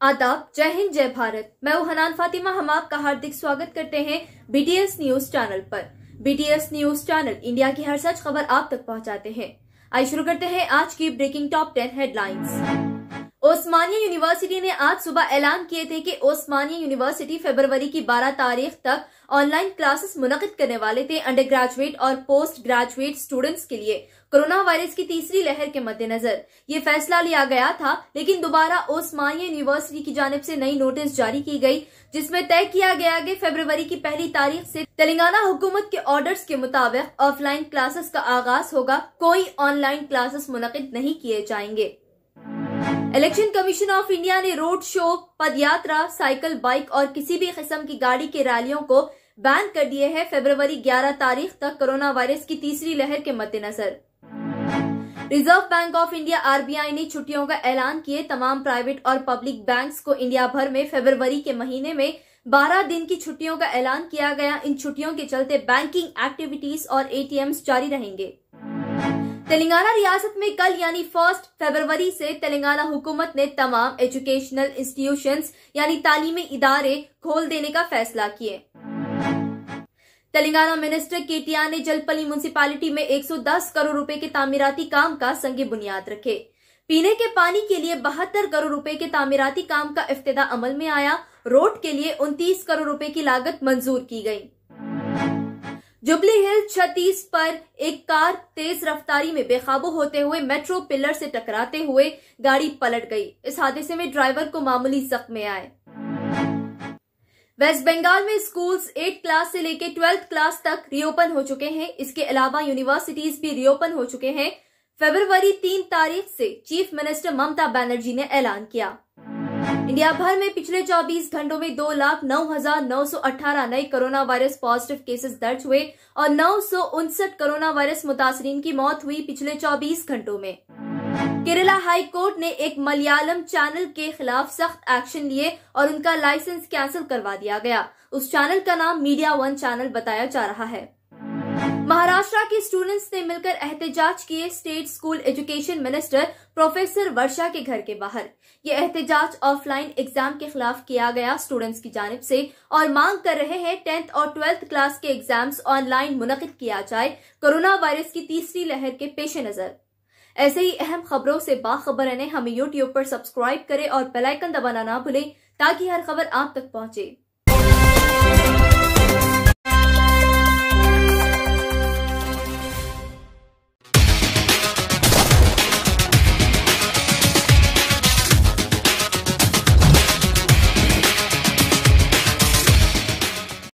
आदाब, जय हिंद, जय भारत। मैं हनान फातिमा। हम आपका हार्दिक स्वागत करते हैं बीटीएस न्यूज़ चैनल पर। बीटीएस न्यूज़ चैनल इंडिया की हर सच खबर आप तक पहुंचाते हैं। आइए शुरू करते हैं आज की breaking top ten headlines Osmania University ने आज सुबह ऐलान किए थे कि ओस्मानिया यूनिवर्सिटी फरवरी की 12 तारीख तक ऑनलाइन क्लासेस मुनद करने वाले थे अंडर ग्रेजुएट और पोस्ट ग्रेजुएट स्टूडेंट्स के लिए कोरोना वायरस की तीसरी लहर के मद्देनजर। ये फैसला लिया गया था, लेकिन दोबारा ओस्मानिया यूनिवर्सिटी की जानब से नई नोटिस जारी की गई, जिसमें तय किया गया कि फरवरी की पहली तारीख से तेलंगाना हुकूमत के ऑर्डर्स के मुताबिक ऑफलाइन क्लासेस का आगाज़ होगा, कोई ऑनलाइन क्लासेस मुनद नहीं किए जाएँगे। इलेक्शन कमीशन ऑफ़ इंडिया ने रोड शो पदयात्रा साइकिल बाइक और किसी भी किस्म की गाड़ी के रैलियों को बैन कर दिए हैं फरवरी 11 तारीख तक कोरोना वायरस की तीसरी लहर के मद्देनजर। Reserve Bank of India RBI ने छुट्टियों का ऐलान किए तमाम प्राइवेट और पब्लिक बैंक्स को इंडिया भर में फरवरी के महीने में 12 दिन की छुट्टियों का ऐलान किया गया। इन छुट्टियों के चलते बैंकिंग एक्टिविटीज़ और एटीएम्स जारी रहेंगे। तेलंगाना रियासत में कल यानी फ़र्स्ट फरवरी से तेलंगाना हुकूमत ने तमाम एजुकेशनल इंस्टीट्यूशंस यानी तालीमी इदारे खोल देने का फैसला किए तेलंगाना मिनिस्टर केटीआर ने जलपली म्यूनसिपालिटी में 110 करोड़ रुपए के तामीराती काम का संगे बुनियाद रखे। पीने के पानी के लिए बहत्तर करोड़ रुपए के तामीराती काम का इफ्तदा अमल में आया। रोड के लिए उनतीस करोड़ रुपए की लागत मंजूर की गई। जुबली हिल छत्तीस पर एक कार तेज रफ्तारी में बेकाबू होते हुए मेट्रो पिलर से टकराते हुए गाड़ी पलट गई। इस हादसे में ड्राइवर को मामूली जख्म आए। वेस्ट बंगाल में स्कूल्स एट क्लास से लेकर ट्वेल्थ क्लास तक रिओपन हो चुके हैं। इसके अलावा यूनिवर्सिटीज भी रिओपन हो चुके हैं। फरवरी तीन तारीख से चीफ मिनिस्टर ममता बनर्जी ने ऐलान किया। इंडिया भर में पिछले 24 घंटों में दो लाख नौ हज़ार नौ सौ अठारह नए कोरोना वायरस पॉजिटिव केसेस दर्ज हुए और नौ सौ उनसठ कोरोना वायरस मुतासरीन की मौत हुई पिछले 24 घंटों में। केरला हाई कोर्ट ने एक मलयालम चैनल के खिलाफ सख्त एक्शन लिए और उनका लाइसेंस कैंसिल करवा दिया गया। उस चैनल का नाम मीडिया वन चैनल बताया जा रहा है। महाराष्ट्र के स्टूडेंट्स ने मिलकर एहतजाज किए state school education minister professor Varsha के घर के बाहर। ये एहतजाज ऑफलाइन एग्ज़ाम के खिलाफ किया गया स्टूडेंट्स की जानब से और मांग कर रहे हैं टेंथ और ट्वेल्थ क्लास के एग्ज़ाम्स ऑनलाइन मुनद किया जाए, कोरोना वायरस की तीसरी लहर के पेश नज़र। ऐसे ही अहम खबरों से बाखबर रहने हमें यूट्यूब पर सब्सक्राइब करें और बेलाइकन दबाना ना भूलें ताकि हर खबर आप तक पहुँचे।